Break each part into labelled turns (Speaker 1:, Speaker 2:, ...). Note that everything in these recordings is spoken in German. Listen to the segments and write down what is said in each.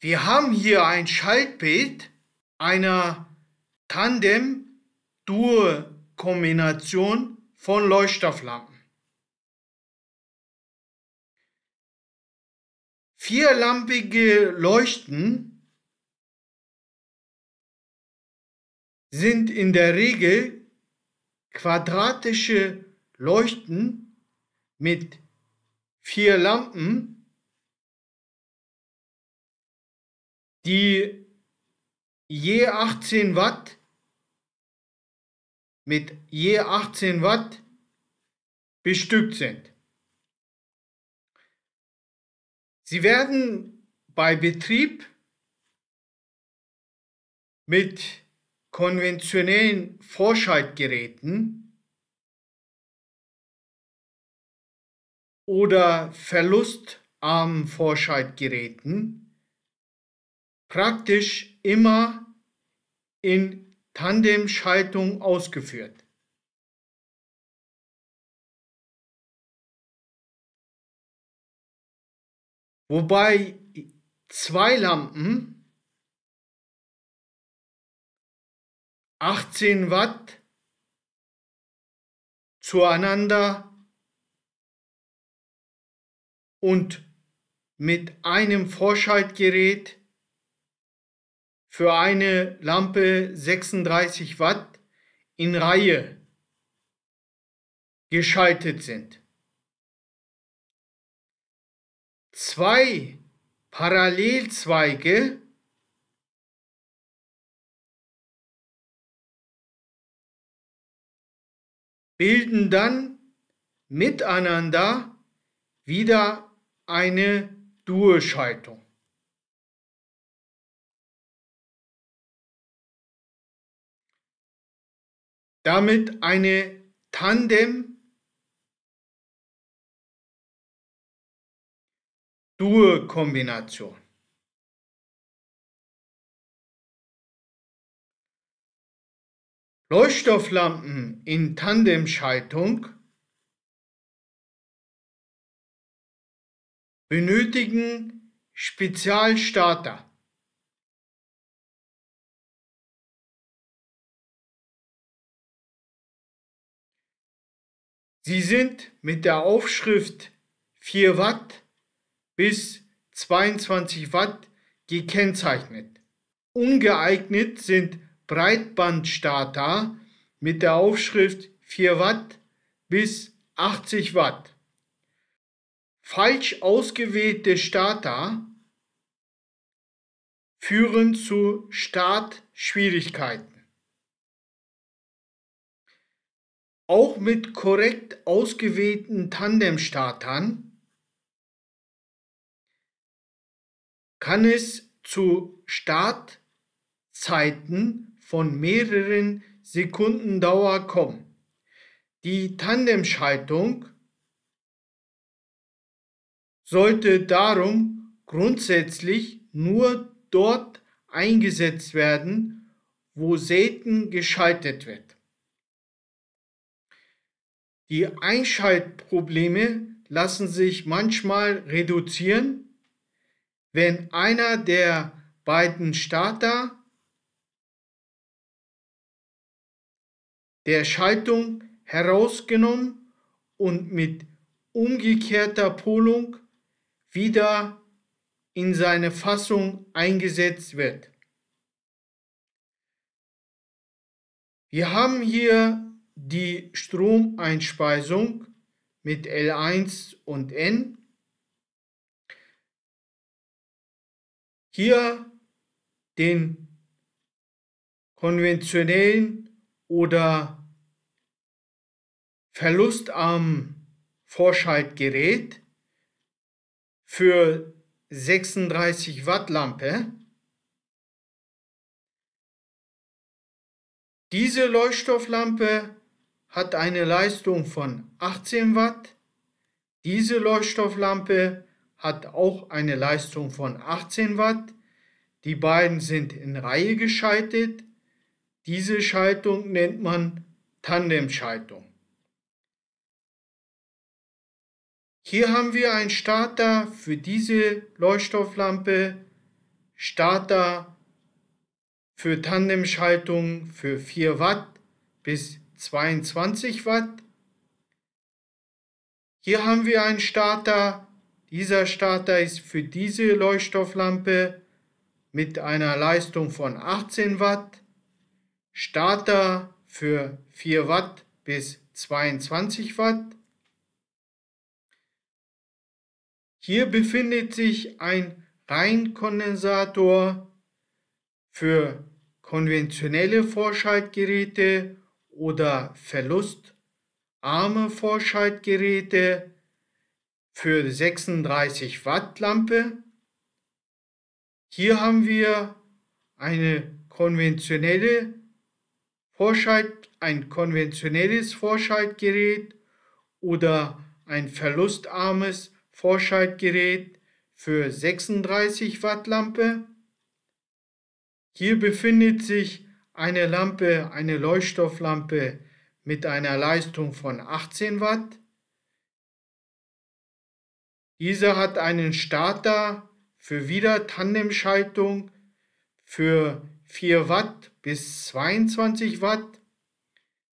Speaker 1: Wir haben hier ein Schaltbild einer Tandem-Dur-Kombination von Leuchtstofflampen. Vierlampige Leuchten sind in der Regel quadratische Leuchten mit vier Lampen, die je 18 Watt mit je 18 Watt bestückt sind. Sie werden bei Betrieb mit konventionellen Vorschaltgeräten oder verlustarmen Vorschaltgeräten praktisch immer in Tandemschaltung ausgeführt. Wobei zwei Lampen 18 Watt zueinander und mit einem Vorschaltgerät für eine Lampe 36 Watt in Reihe geschaltet sind. Zwei Parallelzweige bilden dann miteinander wieder eine Durchschaltung. Damit eine Tandem Dur-Kombination. Leuchtstofflampen in Tandemschaltung benötigen Spezialstarter. Sie sind mit der Aufschrift 4 Watt bis 22 Watt gekennzeichnet. Ungeeignet sind Breitbandstarter mit der Aufschrift 4 Watt bis 80 Watt. Falsch ausgewählte Starter führen zu Startschwierigkeiten. Auch mit korrekt ausgewählten Tandemstartern kann es zu Startzeiten von mehreren Sekunden Dauer kommen. Die Tandemschaltung sollte darum grundsätzlich nur dort eingesetzt werden, wo selten geschaltet wird. Die Einschaltprobleme lassen sich manchmal reduzieren, wenn einer der beiden Starter der Schaltung herausgenommen und mit umgekehrter Polung wieder in seine Fassung eingesetzt wird. Wir haben hier die Stromeinspeisung mit L1 und N. Hier den konventionellen oder Verlust am Vorschaltgerät für 36 Watt Lampe. Diese Leuchtstofflampe hat eine Leistung von 18 Watt. Diese Leuchtstofflampe hat auch eine Leistung von 18 Watt. Die beiden sind in Reihe geschaltet. Diese Schaltung nennt man Tandemschaltung. Hier haben wir einen Starter für diese Leuchtstofflampe Starter für Tandemschaltung für 4 Watt bis 22 Watt. Hier haben wir einen Starter. Dieser Starter ist für diese Leuchtstofflampe mit einer Leistung von 18 Watt. Starter für 4 Watt bis 22 Watt. Hier befindet sich ein Reinkondensator für konventionelle Vorschaltgeräte oder verlustarme Vorschaltgeräte für 36 Watt Lampe. Hier haben wir eine konventionelle Vorschalt, ein konventionelles Vorschaltgerät oder ein verlustarmes Vorschaltgerät für 36 Watt Lampe. Hier befindet sich eine Lampe, eine Leuchtstofflampe mit einer Leistung von 18 Watt. Diese hat einen Starter für Wieder-Tandemschaltung für 4 Watt bis 22 Watt.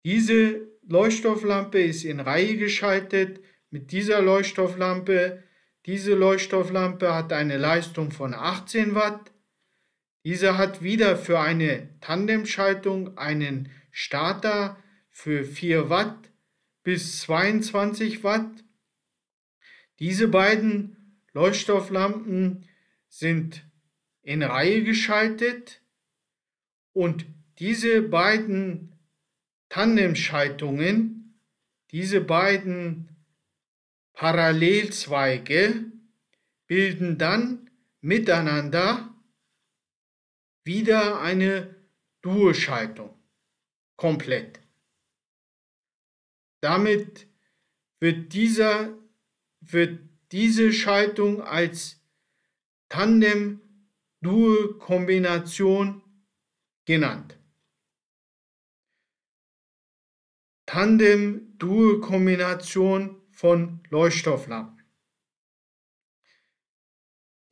Speaker 1: Diese Leuchtstofflampe ist in Reihe geschaltet mit dieser Leuchtstofflampe. Diese Leuchtstofflampe hat eine Leistung von 18 Watt. Diese hat wieder für eine Tandemschaltung einen Starter für 4 Watt bis 22 Watt. Diese beiden Leuchtstofflampen sind in Reihe geschaltet und diese beiden Tandemschaltungen, diese beiden Parallelzweige bilden dann miteinander wieder eine Dualschaltung komplett. Damit wird, dieser, wird diese Schaltung als Tandem-Dual-Kombination genannt. Tandem-Dual-Kombination von Leuchtstofflampen.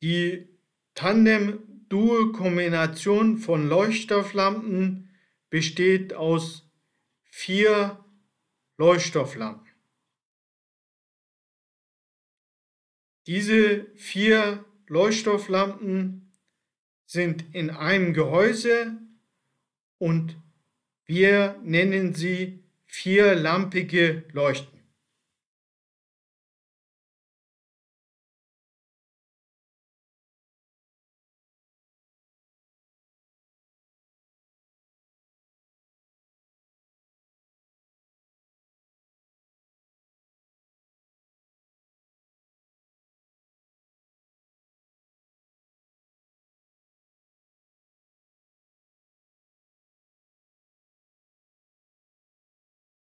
Speaker 1: Die Tandem Dual-Kombination von Leuchtstofflampen besteht aus vier Leuchtstofflampen. Diese vier Leuchtstofflampen sind in einem Gehäuse und wir nennen sie vierlampige Leuchten.